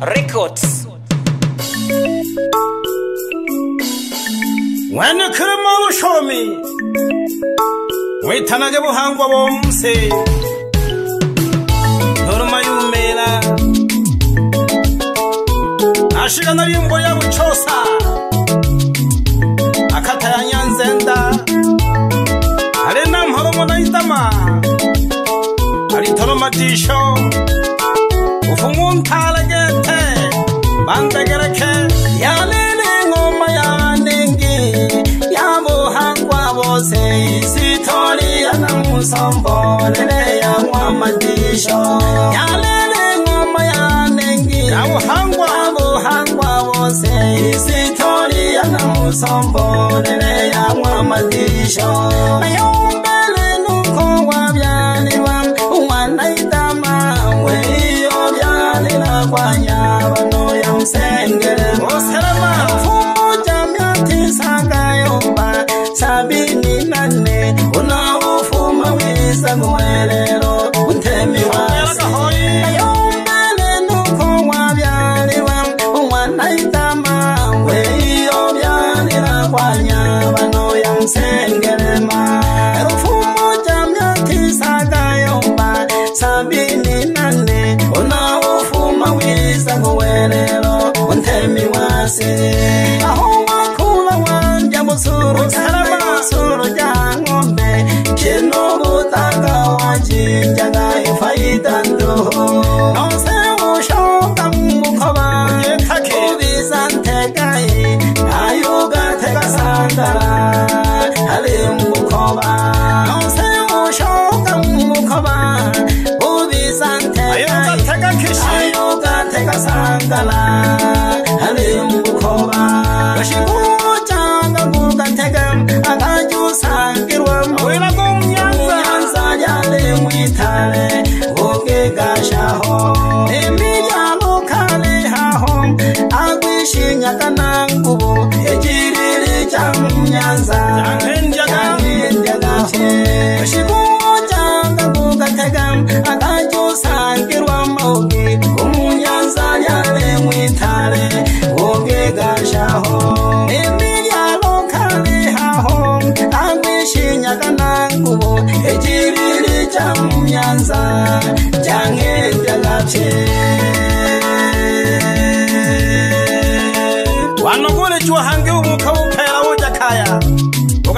records wanakhuluma ushomi wethana ke buhangwa bomse noma yumela ashika nari imbo ya uchosa akata ya nyanzenda ale na mhoro mona itama ali thoro matisho ufungu mthana mantekereke yalelingoma yaningi yabohankwabose isitoli yanamusombolele yangwamandisho yalelingoma yaningi yabohankwabohankwabose isitoli yanamusombolele yangwamandisho Yeah. send aho makula wanja musoro sarama soro ja ngombe kino butanga wanji njaga ifa itando nonse ushoka mukoba ubisa ntekai ayuga teka sandara ali mukoba nonse ushoka mukoba ubisa ntekai ayuga teka sandara ali mukoba 可是。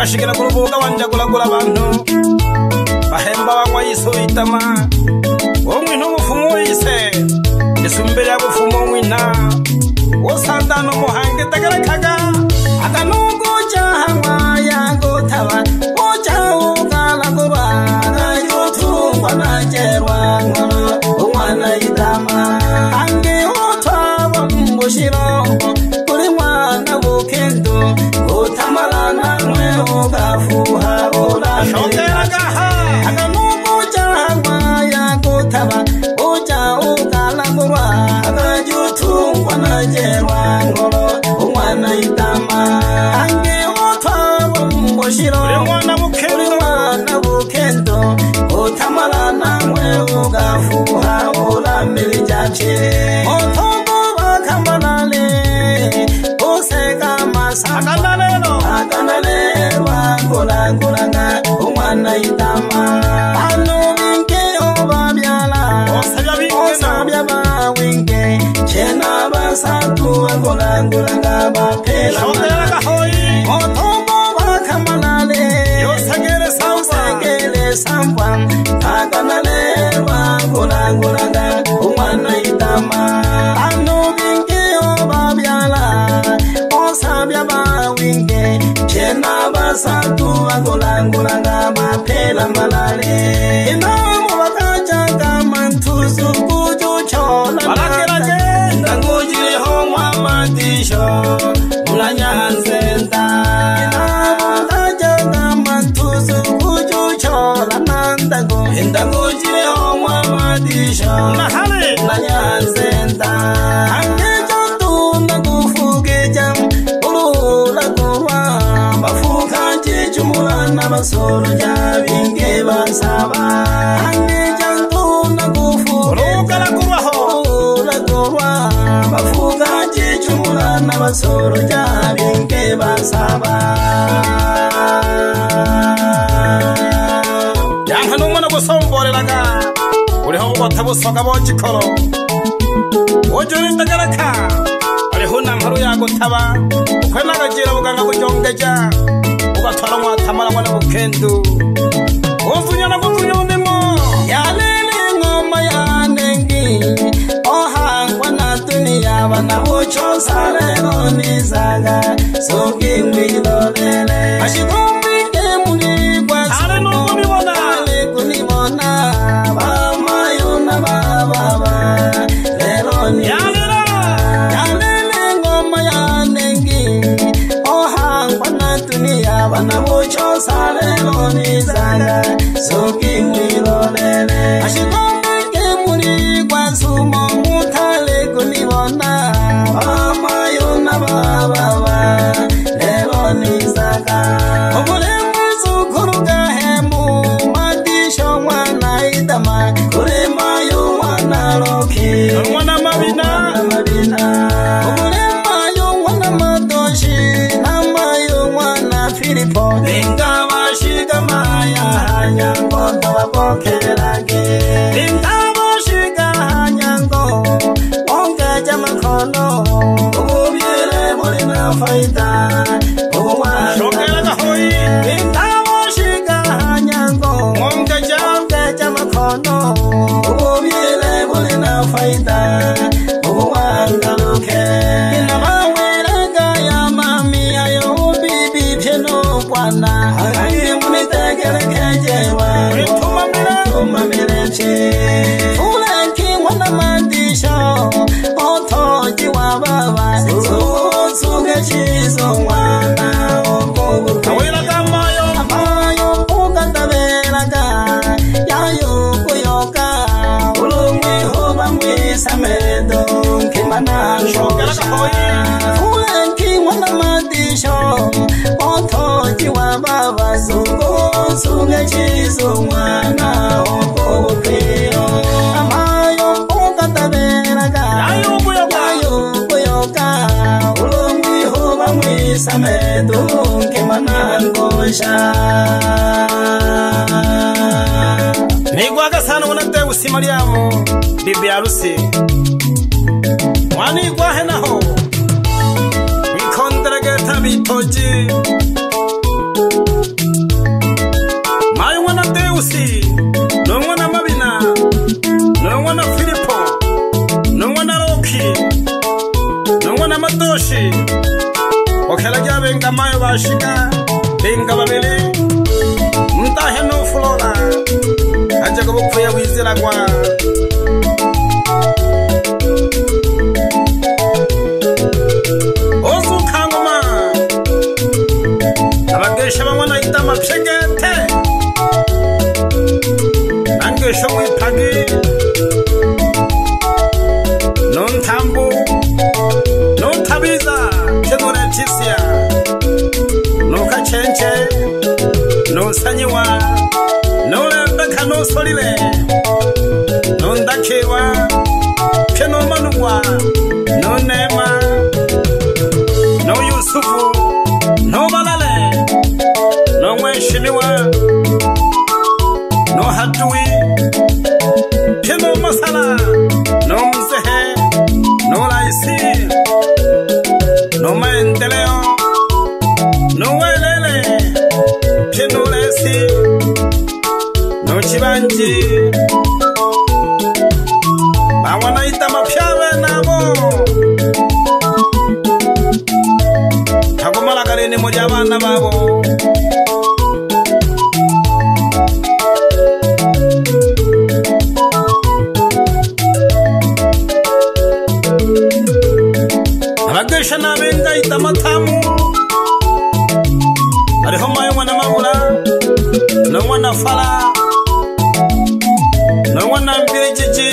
vaxikela kuluvuka vanjakulakula vanhu vahemba vakwa yesu itama wo n'wina mufumo wise isumbele ya kufumo n'wina wo santana moha Inaba satu agolangolanga mapela malale. Inaba. soro jaabinke basaba yanga nuumana kusomborelaga oriho obote busoga bojikoro ojuri ndagaraka oriho namharu yagutaba okwenagajira buganga bujongeja ugatwara omwatamara bone bukendu ozunyana gutunya omimo yalele ngoma yanengi ohangwa natuni yaba nahocho sare mai zaga so kristu mwana okobopero amayombuka taberaga yayoboyoka ulongi hoba mwisame dunke manangosha nigwagasana unatewusima lyamo bibi arusi mwanigwahe naho ikondrageta bitoji batoshi okhela ke abeng ka mayo bashika beng ka babele mtahe no flora kanje ka bokufaya kuitsela kwa osukhangoma abagesha bangwana ita mapshengete nangesha muiphakile 车里嘞。kumesha nabenda ita matamu ariho mayo mwana mabula no mwana fala no mwana mbirijiji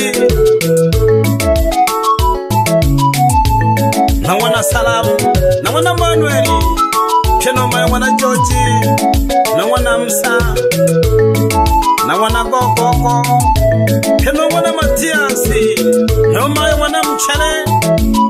no mwana salamu no mwana manueli pye no mayo mwana joji no mwana msa no mwana gogogo pye no mwana matiasi no mayo mwana mchele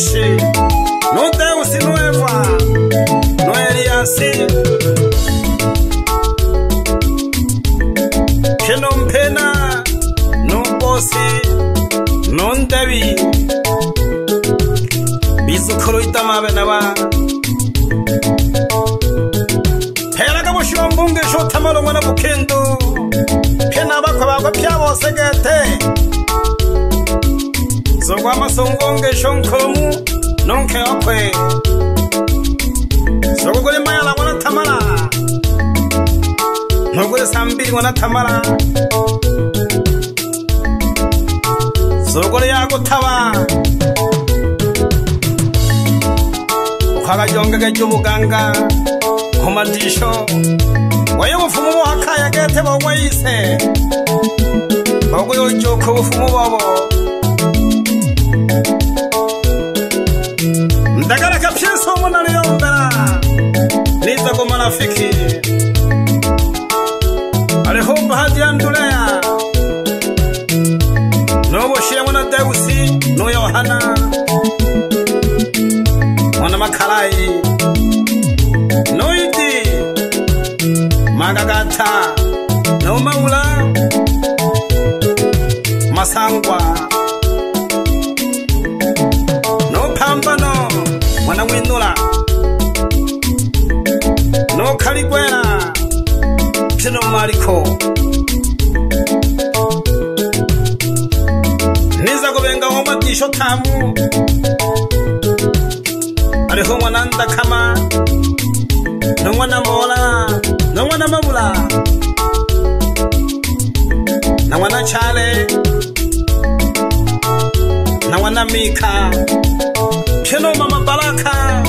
Yoshi, no Deus e no Eva, no Elias. Que não pena, não posse, não deve. Bisu Kuru Itamabe Navarro. kwamasongonge xonkhomu nonkhe wakhwe sokukuli mayala ngwana thamala nokuli sambiri ngwana thamala sokukuli yaku thava ukhaka jongeke jubuganga khumandisho waye bufumu bohakhaya kethe bokweyise bokuyojokha bufumu bobo Rafiki. Marigüena. Tino Marico. Niza kubenga wama tisho tamu. Ariho mwananda kama. Nungwana mola. Nungwana mamula. Nungwana chale. Nungwana mika. Tino mama balaka. Nungwana mika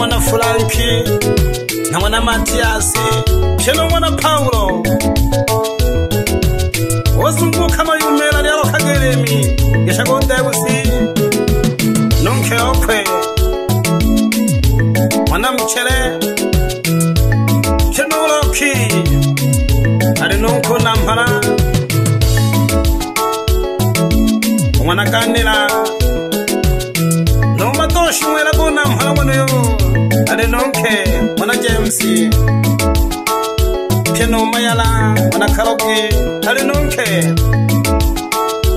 mwana Franki na mwana Matias chelo mwana Paulo Wasungu kama yumela lyalo kageremi yesha konde kusi nonke okwe mwana mchele chelo loki ari nonko nampara mwana kanela Thank amhlomhakonoyo ale nonke mwana james phenomayala mwana karoke ale nonke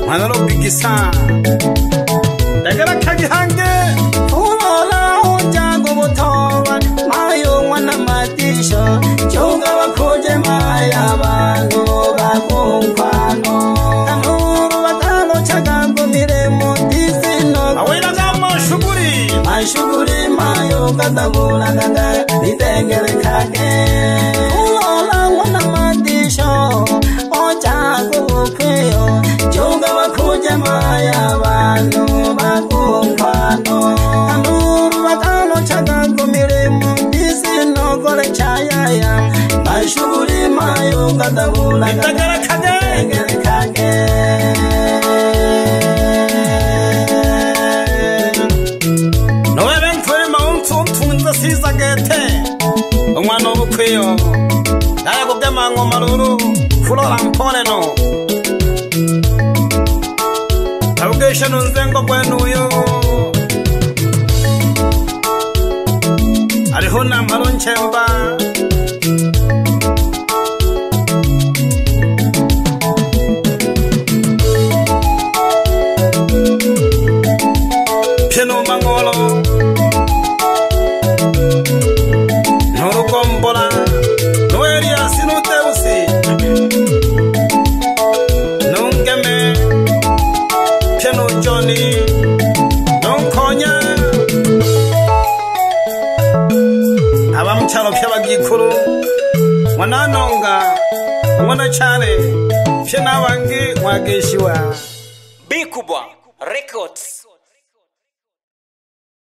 mwana lobigisa dakalakhakihang kurima yokadavula nganga itengelekake ulola ngona madisho ocakuvukiyo juga vakuje maya vanu vakumpano anduru vakano chakaku milimu isinokole chayaya mashukurima yokadavula itengelekake ntete umwana w'ubukwiyo ntabwo by'amangomaruru furora mponeno ntabwishe nunze ngo mbwenuyo hariho namparo nkemba 钱嘞，骗那我哥，万哥修啊。